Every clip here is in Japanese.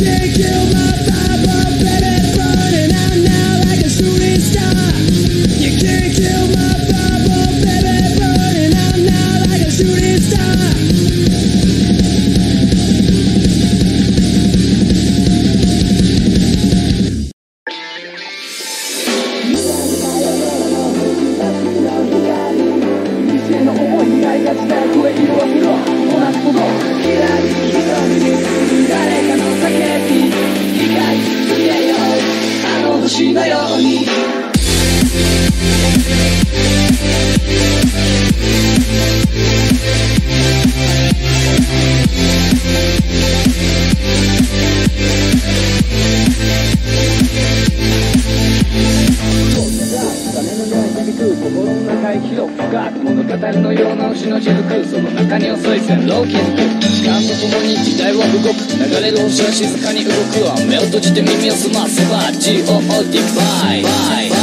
They kill my 星の吹くその中に遅い線路を築く時間とともに時代は動く流れる星は静かに動くわ目を閉じて耳を澄ませば GOO ディファイバイ「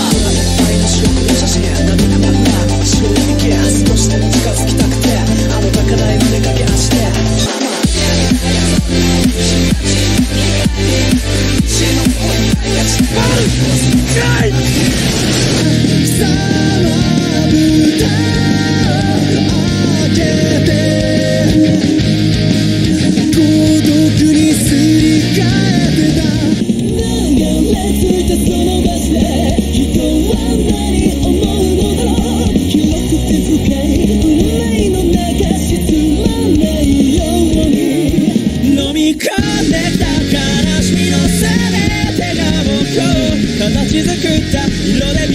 Say 形作った色で見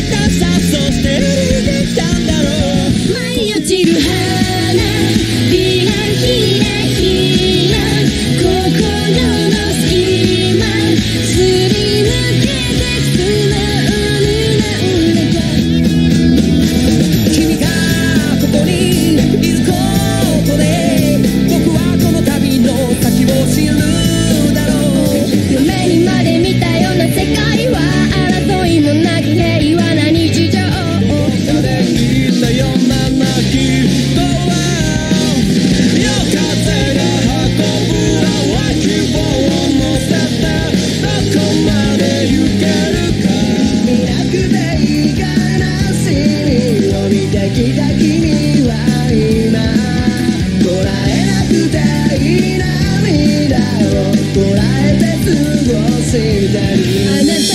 えて過ごしたり。